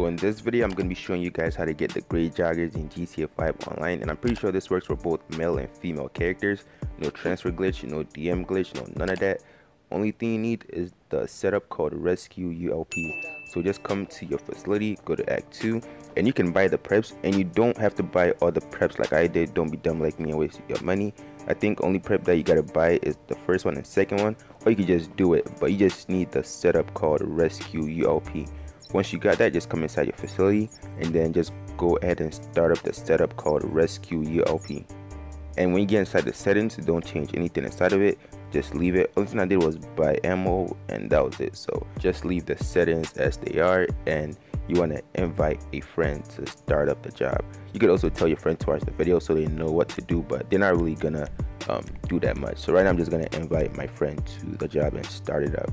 So in this video, I'm going to be showing you guys how to get the gray joggers in GTA 5 online. And I'm pretty sure this works for both male and female characters. No transfer glitch, no DM glitch, no none of that. Only thing you need is the setup called Rescue ULP. So just come to your facility, go to Act 2, and you can buy the preps. And you don't have to buy all the preps like I did. Don't be dumb like me and waste your money. I think only prep that you gotta buy is the first one and second one, or you can just do it. But you just need the setup called Rescue ULP. Once you got that, just come inside your facility and then just go ahead and start up the setup called Rescue ULP. And when you get inside the settings, don't change anything inside of it. Just leave it. Only thing I did was buy ammo and that was it. So just leave the settings as they are and you want to invite a friend to start up the job. You could also tell your friend to watch the video so they know what to do, but they're not really gonna um, do that much. So right now I'm just gonna invite my friend to the job and start it up.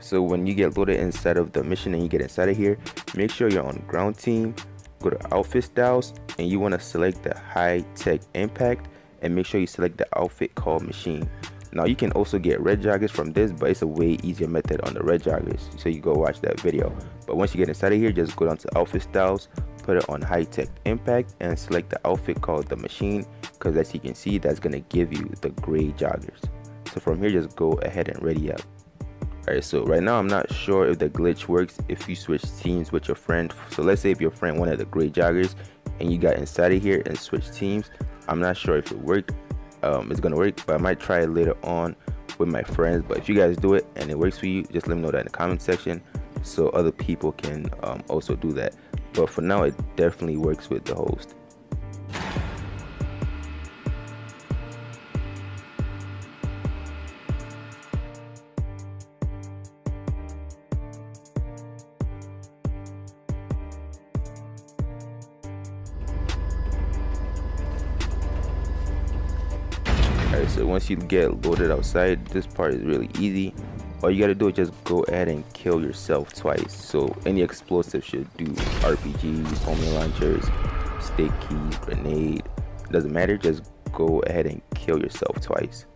So when you get loaded inside of the mission and you get inside of here, make sure you're on ground team, go to outfit styles, and you want to select the high tech impact and make sure you select the outfit called machine. Now you can also get red joggers from this, but it's a way easier method on the red joggers. So you go watch that video. But once you get inside of here, just go down to outfit styles, put it on high tech impact and select the outfit called the machine because as you can see that's going to give you the gray joggers. So from here just go ahead and ready up. Alright, so right now I'm not sure if the glitch works if you switch teams with your friend. So let's say if your friend wanted the gray joggers and you got inside of here and switch teams. I'm not sure if it worked. Um, it's gonna work, but I might try it later on with my friends. But if you guys do it and it works for you, just let me know that in the comment section so other people can um, also do that. But for now, it definitely works with the host. Once you get loaded outside, this part is really easy. All you gotta do is just go ahead and kill yourself twice. So any explosive should do RPGs, homing launchers, stick keys, grenade. Doesn't matter, just go ahead and kill yourself twice.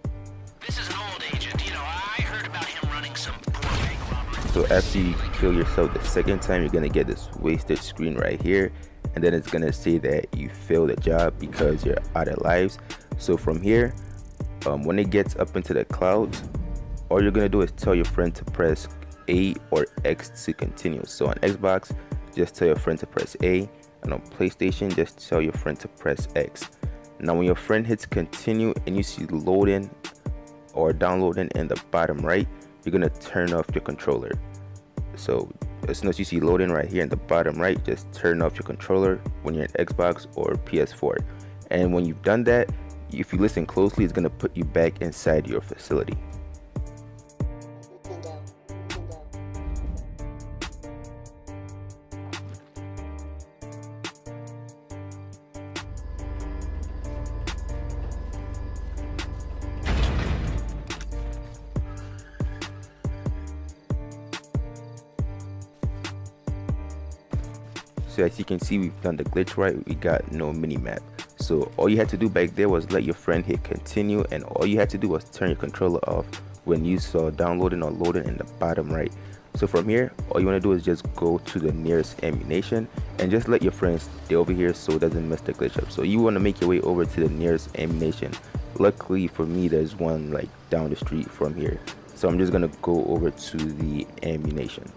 This is an old agent. You know, I heard about him running some poor bank robberies. So after you kill yourself the second time, you're gonna get this wasted screen right here, and then it's gonna say that you failed the job because you're out of lives. So from here, um, when it gets up into the clouds, all you're gonna do is tell your friend to press A or X to continue. So on Xbox, just tell your friend to press A, and on PlayStation, just tell your friend to press X. Now, when your friend hits continue and you see loading or downloading in the bottom right, you're gonna turn off your controller. So as soon as you see loading right here in the bottom right, just turn off your controller when you're in Xbox or PS4. And when you've done that, if you listen closely, it's gonna put you back inside your facility. So as you can see, we've done the glitch right. We got no mini map. So all you had to do back there was let your friend hit continue, and all you had to do was turn your controller off when you saw downloading or loading in the bottom right. So from here, all you want to do is just go to the nearest Ammu-Nation and just let your friends stay over here so it doesn't mess the glitch up. So you want to make your way over to the nearest Ammu-Nation. Luckily for me, there's one like down the street from here. So I'm just gonna go over to the Ammu-Nation.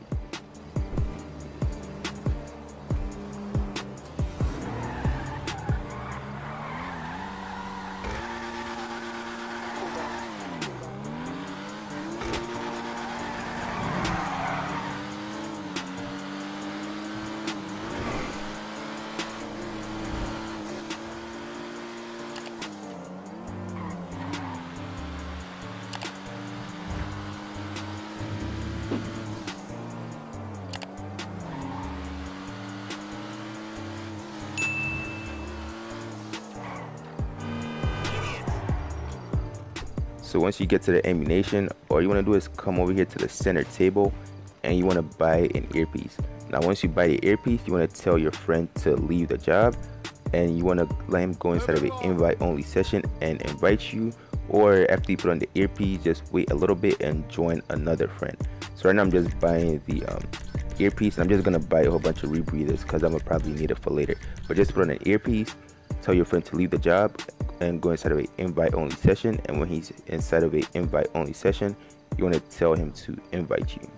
So once you get to the Ammu-Nation all you want to do is come over here to the center table and you want to buy an earpiece. Now once you buy the earpiece you want to tell your friend to leave the job and you want to let him go inside of an invite only session and invite you. Or after you put on the earpiece just wait a little bit and join another friend. So right now i'm just buying the um, earpiece and i'm just gonna buy a whole bunch of rebreathers because i'm gonna probably need it for later. But just put on an earpiece tell your friend to leave the job and go inside of an invite only session and when he's inside of an invite only session you want to tell him to invite you.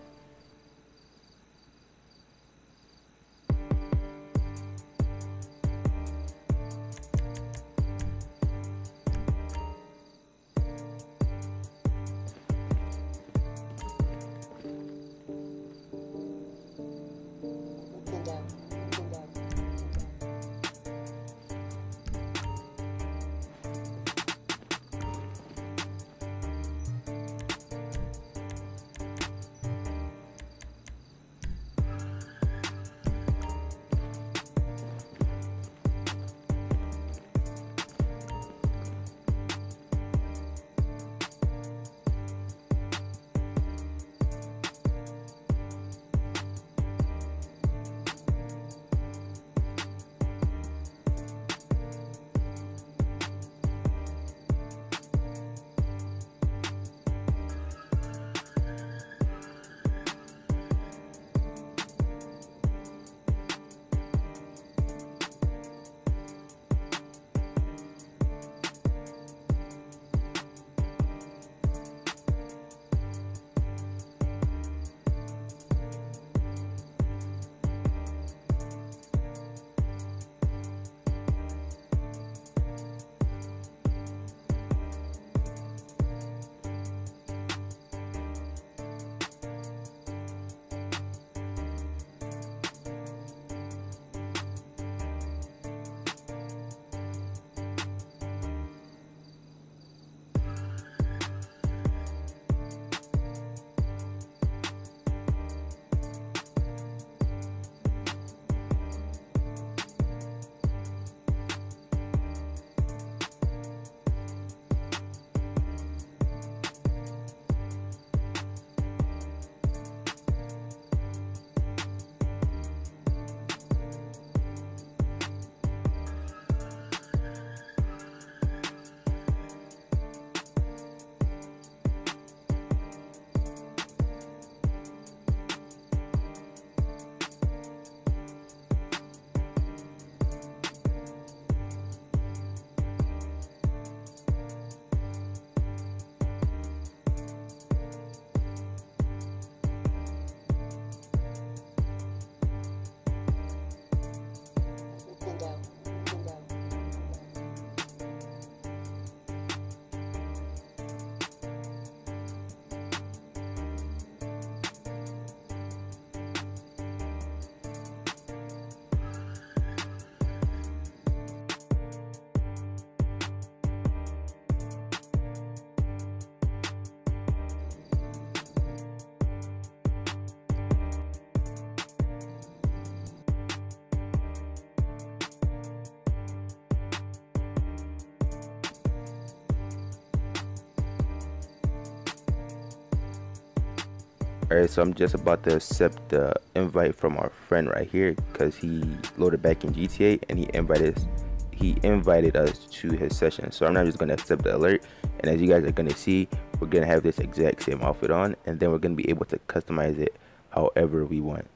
Alright, so I'm just about to accept the invite from our friend right here because he loaded back in GTA and he invited us, he invited us to his session. So I'm not just gonna accept the alert, and as you guys are gonna see, we're gonna have this exact same outfit on, and then we're gonna be able to customize it however we want.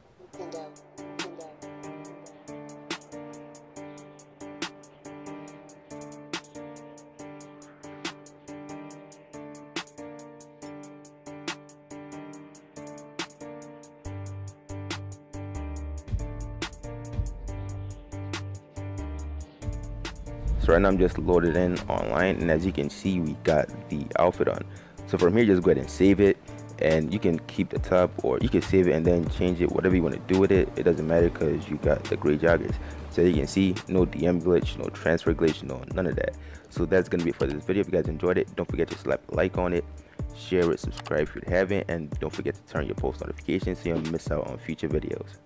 Right now I'm just loaded in online, and as you can see, we got the outfit on. So from here, just go ahead and save it, and you can keep the top, or you can save it and then change it, whatever you want to do with it. It doesn't matter because you got the gray joggers. So you can see, no DM glitch, no transfer glitch, no none of that. So that's gonna be it for this video. If you guys enjoyed it, don't forget to slap a like on it, share it, subscribe if you haven't, and don't forget to turn your post notifications so you don't miss out on future videos.